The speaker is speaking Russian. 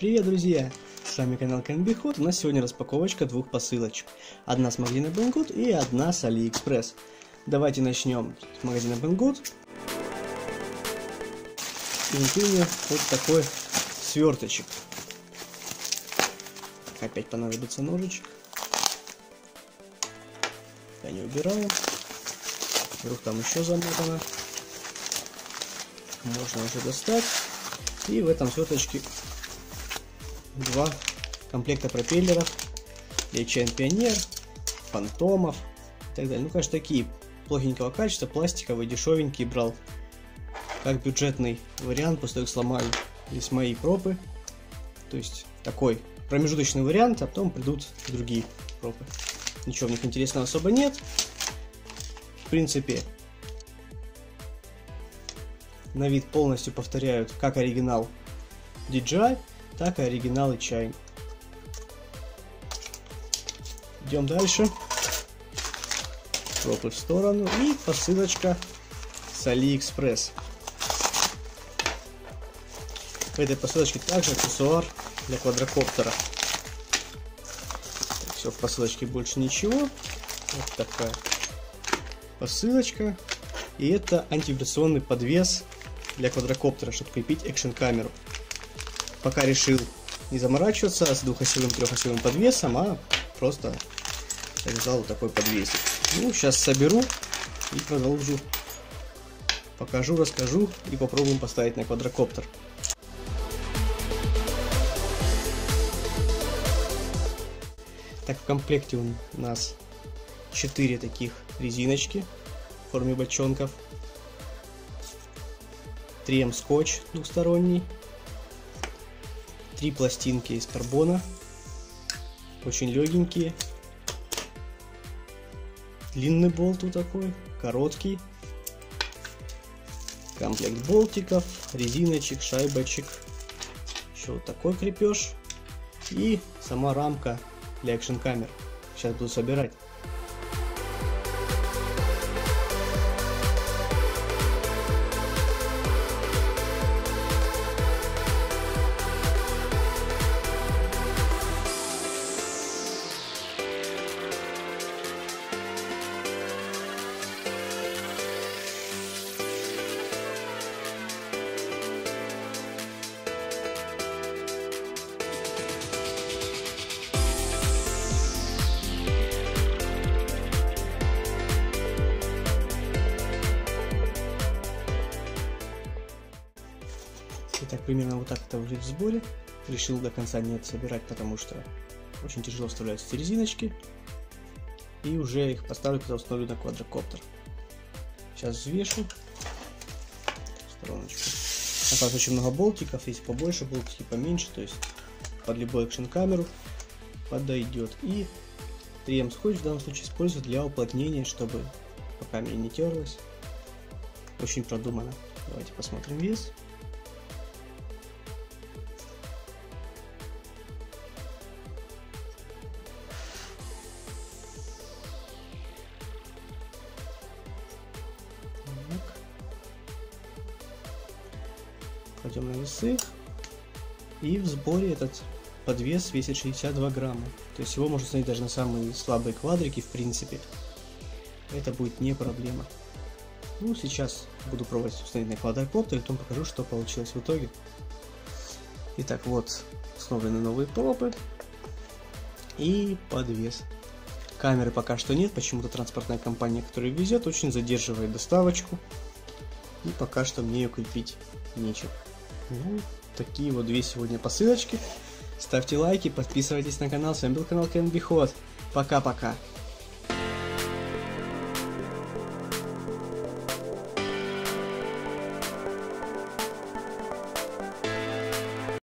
Привет, друзья! С вами канал Канбихот. У нас сегодня распаковочка двух посылочек. Одна с магазина Banggood и одна с AliExpress. Давайте начнем с магазина Banggood. И внутри меня вот такой сверточек. Опять понадобится ножичек. Я не убираю. Вдруг там еще замотано. Можно уже достать. И в этом сверточке два комплекта пропеллеров, HN Pioneer, фантомов и так далее. Ну, конечно, такие плохенького качества, пластиковые, дешевенькие брал. Как бюджетный вариант, после того, как сломали здесь мои пропы. То есть, такой промежуточный вариант, а потом придут другие пропы. Ничего в них интересного особо нет. В принципе, на вид полностью повторяют как оригинал DJI, так и оригиналы чай. Идем дальше. Пропы в сторону. И посылочка с AliExpress. В этой посылочке также аксессуар для квадрокоптера. Так, все, в посылочке больше ничего. Вот такая посылочка. И это антивибрационный подвес для квадрокоптера, чтобы крепить экшн камеру пока решил не заморачиваться с двухосевым трехосевым подвесом, а просто завязал вот такой подвесик. Ну, сейчас соберу и продолжу. Покажу, расскажу и попробуем поставить на квадрокоптер. Так, в комплекте у нас 4 таких резиночки в форме бочонков. 3М скотч двухсторонний Три пластинки из карбона. Очень легенькие. Длинный болт вот такой, короткий. Комплект болтиков, резиночек, шайбочек. Еще вот такой крепеж. И сама рамка для экшн камер. Сейчас буду собирать. Итак, примерно вот так это выглядит в сборе. Решил до конца не собирать, потому что очень тяжело вставляются эти резиночки. И уже их поставлю, когда установлю на квадрокоптер. Сейчас взвешу. Стороночку. Оказывается, очень много болтиков. Есть побольше, болтики поменьше. То есть под любую экшн камеру подойдет. И 3М скотч в данном случае использую для уплотнения, чтобы пока мне не терлось. Очень продумано. Давайте посмотрим вес. Пойдем на весы. И в сборе этот подвес весит 62 грамма. То есть его можно установить даже на самые слабые квадрики, в принципе. Это будет не проблема. Ну, сейчас буду пробовать установить на квадрокоптер, и потом покажу, что получилось в итоге. Итак, вот установлены новые пропы и подвес. Камеры пока что нет, почему-то транспортная компания, которая везет, очень задерживает доставочку. И пока что мне ее купить нечего. Ну, такие вот две сегодня посылочки. Ставьте лайки, подписывайтесь на канал. С вами был канал Кен Бихот. Пока-пока.